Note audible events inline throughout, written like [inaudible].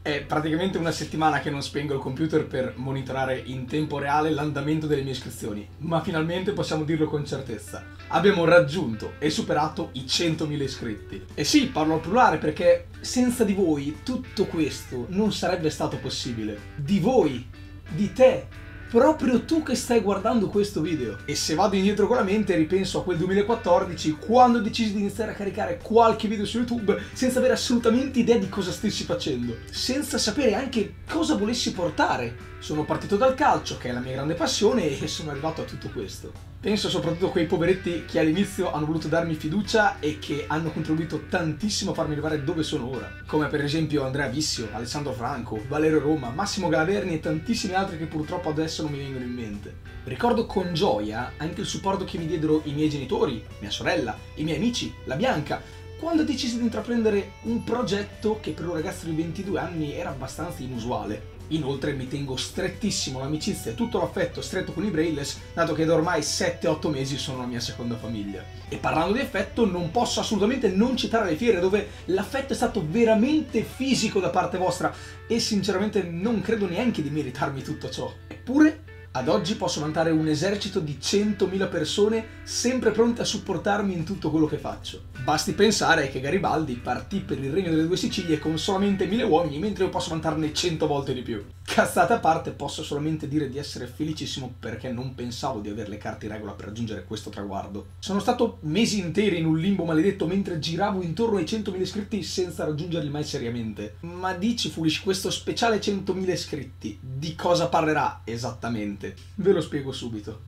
È praticamente una settimana che non spengo il computer per monitorare in tempo reale l'andamento delle mie iscrizioni, ma finalmente possiamo dirlo con certezza. Abbiamo raggiunto e superato i 100.000 iscritti. E sì, parlo al plurale perché senza di voi tutto questo non sarebbe stato possibile. Di voi, di te, proprio tu che stai guardando questo video. E se vado indietro con la mente ripenso a quel 2014 quando decisi di iniziare a caricare qualche video su YouTube senza avere assolutamente idea di cosa stessi facendo, senza sapere anche cosa volessi portare. Sono partito dal calcio, che è la mia grande passione, e sono arrivato a tutto questo. Penso soprattutto a quei poveretti che all'inizio hanno voluto darmi fiducia e che hanno contribuito tantissimo a farmi arrivare dove sono ora, come per esempio Andrea Vissio, Alessandro Franco, Valerio Roma, Massimo Galaverni e tantissimi altri che purtroppo adesso non mi vengono in mente. Ricordo con gioia anche il supporto che mi diedero i miei genitori, mia sorella, i miei amici, la Bianca, quando decisi di intraprendere un progetto che per un ragazzo di 22 anni era abbastanza inusuale. Inoltre mi tengo strettissimo l'amicizia e tutto l'affetto stretto con i Brailles, dato che da ormai 7-8 mesi sono la mia seconda famiglia. E parlando di affetto, non posso assolutamente non citare le fiere dove l'affetto è stato veramente fisico da parte vostra e sinceramente non credo neanche di meritarmi tutto ciò. Eppure ad oggi posso vantare un esercito di 100.000 persone sempre pronte a supportarmi in tutto quello che faccio. Basti pensare che Garibaldi partì per il Regno delle Due Sicilie con solamente 1000 uomini, mentre io posso vantarne 100 volte di più. Cazzate a parte, posso solamente dire di essere felicissimo perché non pensavo di avere le carte in regola per raggiungere questo traguardo. Sono stato mesi interi in un limbo maledetto mentre giravo intorno ai 100.000 iscritti senza raggiungerli mai seriamente. Ma dici Foolish, questo speciale 100.000 iscritti, di cosa parlerà esattamente? Ve lo spiego subito.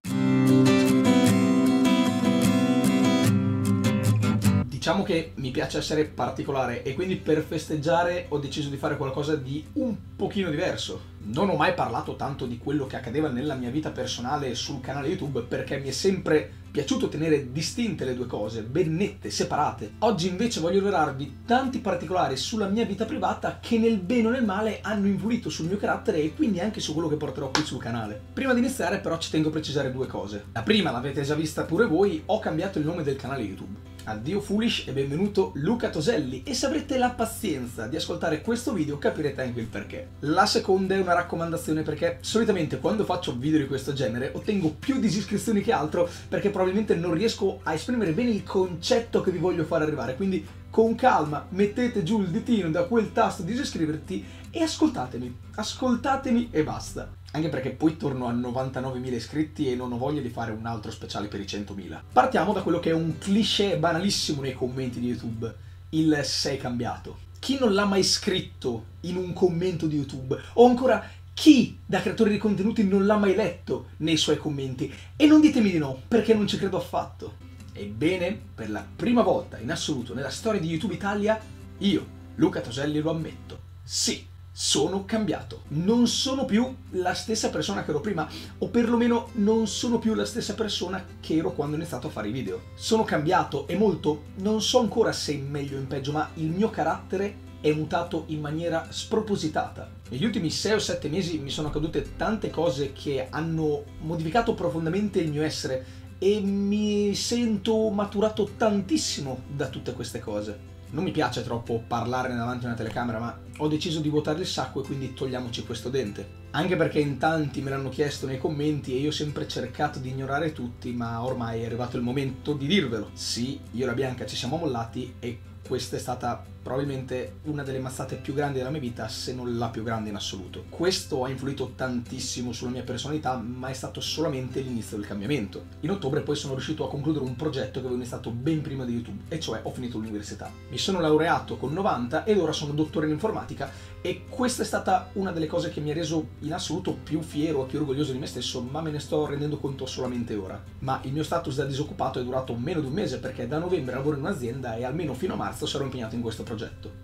Diciamo che mi piace essere particolare e quindi per festeggiare ho deciso di fare qualcosa di un pochino diverso. Non ho mai parlato tanto di quello che accadeva nella mia vita personale sul canale YouTube perché mi è sempre piaciuto tenere distinte le due cose, ben nette, separate. Oggi invece voglio rivelarvi tanti particolari sulla mia vita privata che nel bene o nel male hanno influito sul mio carattere e quindi anche su quello che porterò qui sul canale. Prima di iniziare però ci tengo a precisare due cose. La prima l'avete già vista pure voi, ho cambiato il nome del canale YouTube. Addio Foolish e benvenuto Luca Toselli e se avrete la pazienza di ascoltare questo video capirete anche il perché. La seconda è una raccomandazione perché solitamente quando faccio video di questo genere ottengo più disiscrizioni che altro perché probabilmente non riesco a esprimere bene il concetto che vi voglio far arrivare, quindi con calma mettete giù il ditino da quel tasto di iscriverti e ascoltatemi, ascoltatemi e basta. Anche perché poi torno a 99.000 iscritti e non ho voglia di fare un altro speciale per i 100.000. Partiamo da quello che è un cliché banalissimo nei commenti di YouTube, il sei cambiato. Chi non l'ha mai scritto in un commento di YouTube? O ancora chi da creatore di contenuti non l'ha mai letto nei suoi commenti? E non ditemi di no, perché non ci credo affatto. Ebbene, per la prima volta in assoluto nella storia di YouTube Italia, io, Luca Toselli, lo ammetto. Sì, sono cambiato. Non sono più la stessa persona che ero prima, o perlomeno non sono più la stessa persona che ero quando ho iniziato a fare i video. Sono cambiato e molto, non so ancora se in meglio o in peggio, ma il mio carattere è mutato in maniera spropositata. Negli ultimi 6 o 7 mesi mi sono accadute tante cose che hanno modificato profondamente il mio essere e mi sento maturato tantissimo da tutte queste cose. Non mi piace troppo parlarne davanti a una telecamera, ma ho deciso di vuotare il sacco e quindi togliamoci questo dente. Anche perché in tanti me l'hanno chiesto nei commenti e io ho sempre cercato di ignorare tutti, ma ormai è arrivato il momento di dirvelo. Sì, io e la Bianca ci siamo mollati e questa è stata probabilmente una delle mazzate più grandi della mia vita, se non la più grande in assoluto. Questo ha influito tantissimo sulla mia personalità, ma è stato solamente l'inizio del cambiamento. In ottobre poi sono riuscito a concludere un progetto che avevo iniziato ben prima di YouTube, e cioè ho finito l'università. Mi sono laureato con 90 ed ora sono dottore in informatica e questa è stata una delle cose che mi ha reso in assoluto più fiero e più orgoglioso di me stesso, ma me ne sto rendendo conto solamente ora. Ma il mio status da disoccupato è durato meno di un mese perché da novembre lavoro in un'azienda e almeno fino a marzo sarò impegnato in questo progetto.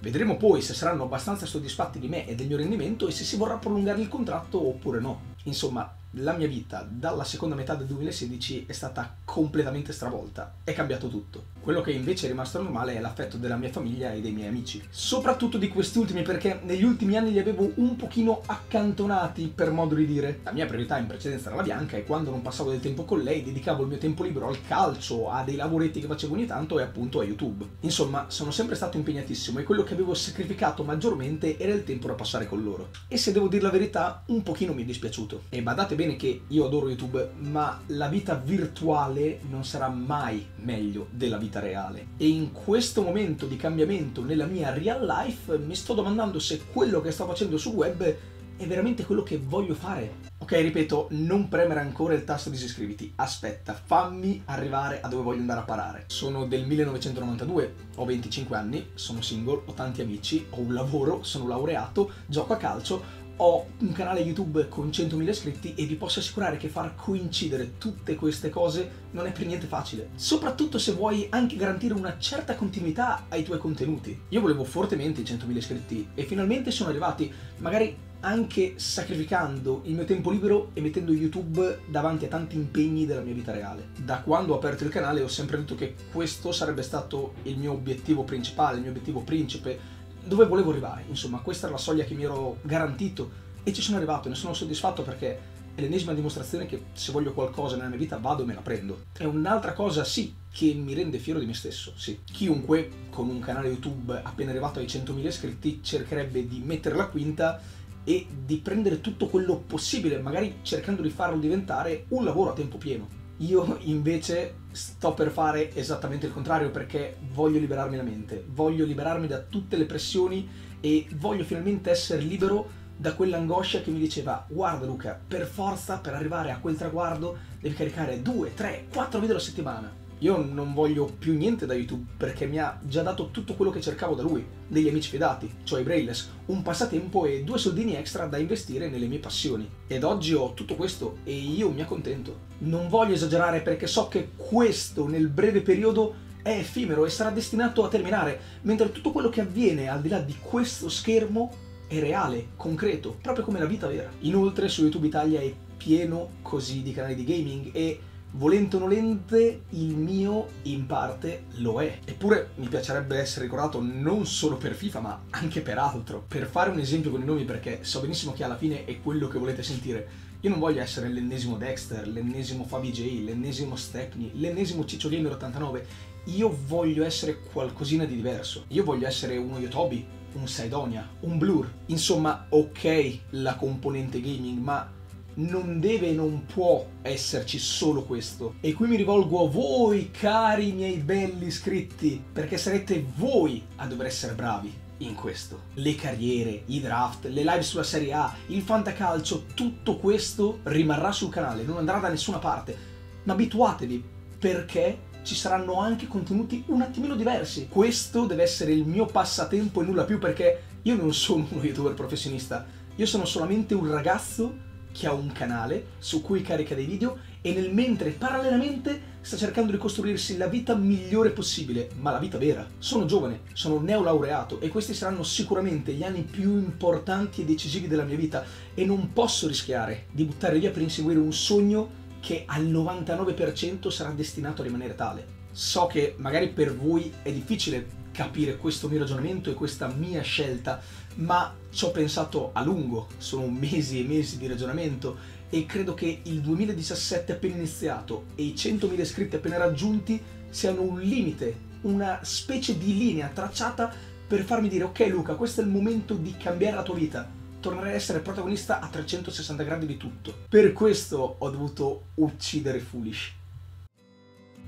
Vedremo poi se saranno abbastanza soddisfatti di me e del mio rendimento e se si vorrà prolungare il contratto oppure no. Insomma, la mia vita dalla seconda metà del 2016 è stata completamente stravolta. È cambiato tutto. Quello che invece è rimasto normale è l'affetto della mia famiglia e dei miei amici. Soprattutto di questi ultimi perché negli ultimi anni li avevo un pochino accantonati, per modo di dire. La mia priorità in precedenza era la Bianca e quando non passavo del tempo con lei dedicavo il mio tempo libero al calcio, a dei lavoretti che facevo ogni tanto e appunto a YouTube. Insomma, sono sempre stato impegnatissimo e quello che avevo sacrificato maggiormente era il tempo da passare con loro. E se devo dire la verità, un pochino mi è dispiaciuto. E badate bene che io adoro YouTube, ma la vita virtuale non sarà mai meglio della vita reale. E in questo momento di cambiamento nella mia real life mi sto domandando se quello che sto facendo sul web è veramente quello che voglio fare. Ok, ripeto, non premere ancora il tasto disiscriviti. Aspetta, fammi arrivare a dove voglio andare a parare. Sono del 1992, ho 25 anni, sono single, ho tanti amici, ho un lavoro, sono laureato, gioco a calcio, ho un canale YouTube con 100.000 iscritti e vi posso assicurare che far coincidere tutte queste cose non è per niente facile. Soprattutto se vuoi anche garantire una certa continuità ai tuoi contenuti. Io volevo fortemente i 100.000 iscritti e finalmente sono arrivati, magari anche sacrificando il mio tempo libero e mettendo YouTube davanti a tanti impegni della mia vita reale. Da quando ho aperto il canale ho sempre detto che questo sarebbe stato il mio obiettivo principale, il mio obiettivo principe, dove volevo arrivare. Insomma, questa era la soglia che mi ero garantito e ci sono arrivato, ne sono soddisfatto perché è l'ennesima dimostrazione che se voglio qualcosa nella mia vita vado e me la prendo. È un'altra cosa, sì, che mi rende fiero di me stesso, sì. Chiunque con un canale YouTube appena arrivato ai 100.000 iscritti cercherebbe di mettere la quinta e di prendere tutto quello possibile, magari cercando di farlo diventare un lavoro a tempo pieno. Io invece sto per fare esattamente il contrario perché voglio liberarmi la mente, voglio liberarmi da tutte le pressioni e voglio finalmente essere libero da quell'angoscia che mi diceva guarda Luca, per forza per arrivare a quel traguardo devi caricare 2, 3, 4 video alla settimana io non voglio più niente da YouTube perché mi ha già dato tutto quello che cercavo da lui, degli amici fidati, cioè i brainless, un passatempo e due soldini extra da investire nelle mie passioni. Ed oggi ho tutto questo e io mi accontento. Non voglio esagerare perché so che questo nel breve periodo è effimero e sarà destinato a terminare, mentre tutto quello che avviene al di là di questo schermo è reale, concreto, proprio come la vita vera. Inoltre su YouTube Italia è pieno così di canali di gaming e volente o nolente, il mio in parte lo è. Eppure mi piacerebbe essere ricordato non solo per FIFA, ma anche per altro. Per fare un esempio con i nomi, perché so benissimo che alla fine è quello che volete sentire. Io non voglio essere l'ennesimo Dexter, l'ennesimo Fabi J, l'ennesimo Stepney, l'ennesimo Ciccio Gamer 89. Io voglio essere qualcosina di diverso. Io voglio essere uno Yotobi, un Sidonia, un Blur. Insomma, ok la componente gaming, ma non deve e non può esserci solo questo. E qui mi rivolgo a voi, cari miei belli iscritti, perché sarete voi a dover essere bravi in questo. Le carriere, i draft, le live sulla Serie A, il fantacalcio, tutto questo rimarrà sul canale, non andrà da nessuna parte. Ma abituatevi, perché ci saranno anche contenuti un attimino diversi. Questo deve essere il mio passatempo e nulla più perché io non sono uno youtuber professionista, io sono solamente un ragazzo che ha un canale su cui carica dei video e nel mentre parallelamente sta cercando di costruirsi la vita migliore possibile, ma la vita vera. Sono giovane, sono neolaureato e questi saranno sicuramente gli anni più importanti e decisivi della mia vita e non posso rischiare di buttare via per inseguire un sogno che al 99% sarà destinato a rimanere tale. So che magari per voi è difficile capire questo mio ragionamento e questa mia scelta, ma ci ho pensato a lungo, sono mesi e mesi di ragionamento e credo che il 2017 appena iniziato e i 100.000 iscritti appena raggiunti siano un limite, una specie di linea tracciata per farmi dire ok Luca, questo è il momento di cambiare la tua vita, tornare a essere protagonista a 360 gradi di tutto. Per questo ho dovuto uccidere Foolish.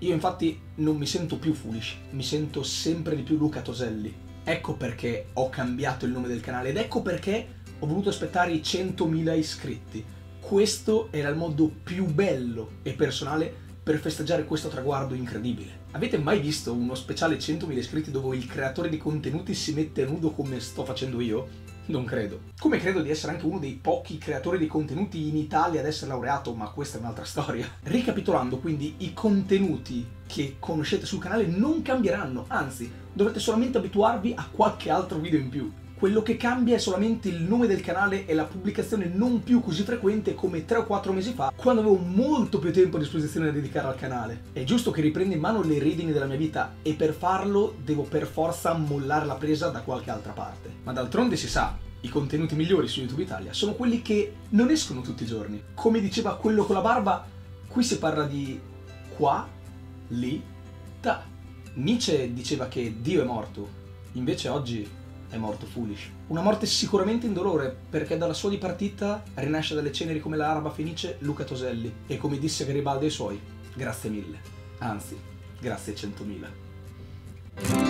Io infatti non mi sento più Foolish, mi sento sempre di più Luca Toselli. Ecco perché ho cambiato il nome del canale ed ecco perché ho voluto aspettare i 100.000 iscritti. Questo era il modo più bello e personale per festeggiare questo traguardo incredibile. Avete mai visto uno speciale 100.000 iscritti dove il creatore di contenuti si mette nudo come sto facendo io? Non credo. Come credo di essere anche uno dei pochi creatori di contenuti in Italia ad essere laureato, ma questa è un'altra [laughs] storia. Ricapitolando, quindi, i contenuti che conoscete sul canale non cambieranno, anzi, dovrete solamente abituarvi a qualche altro video in più. Quello che cambia è solamente il nome del canale e la pubblicazione non più così frequente come 3 o 4 mesi fa, quando avevo molto più tempo a disposizione da dedicare al canale. È giusto che riprenda in mano le redini della mia vita e per farlo devo per forza mollare la presa da qualche altra parte. Ma d'altronde si sa, i contenuti migliori su YouTube Italia sono quelli che non escono tutti i giorni. Come diceva quello con la barba, qui si parla di qua, lì, ta. Nietzsche diceva che Dio è morto, invece oggi è morto Foolish. Una morte sicuramente indolore, perché dalla sua dipartita rinasce dalle ceneri come l'araba fenice Luca Toselli. E come disse Garibaldi ai suoi, grazie mille. Anzi, grazie centomila.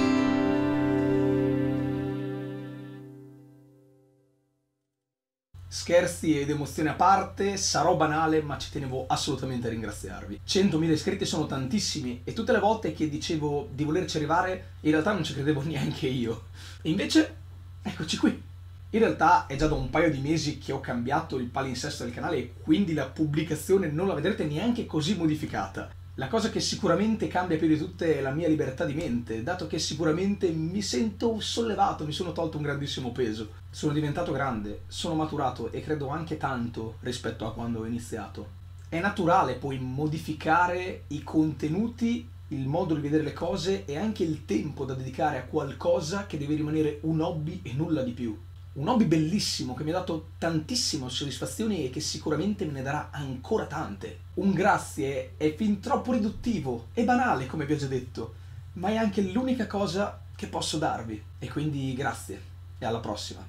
Scherzi ed emozioni a parte, sarò banale ma ci tenevo assolutamente a ringraziarvi. 100.000 iscritti sono tantissimi e tutte le volte che dicevo di volerci arrivare in realtà non ci credevo [laughs] neanche io. E invece, eccoci qui. In realtà è già da un paio di mesi che ho cambiato il palinsesto del canale e quindi la pubblicazione non la vedrete neanche così modificata. La cosa che sicuramente cambia più di tutte è la mia libertà di mente, dato che sicuramente mi sento sollevato, mi sono tolto un grandissimo peso. Sono diventato grande, sono maturato e credo anche tanto rispetto a quando ho iniziato. È naturale poi modificare i contenuti, il modo di vedere le cose e anche il tempo da dedicare a qualcosa che deve rimanere un hobby e nulla di più un hobby bellissimo che mi ha dato tantissime soddisfazioni e che sicuramente me ne darà ancora tante. Un grazie è fin troppo riduttivo e banale, come vi ho già detto, ma è anche l'unica cosa che posso darvi. E quindi grazie e alla prossima.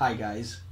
Hi guys.